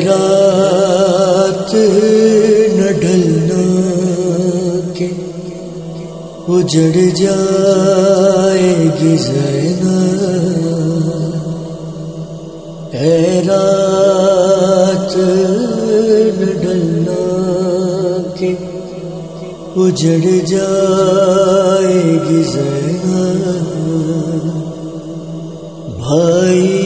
रात न ढलना के, उजड़ जाएगी जैना। रात न ढलना के, उजड़ जाएगी जैना। भाई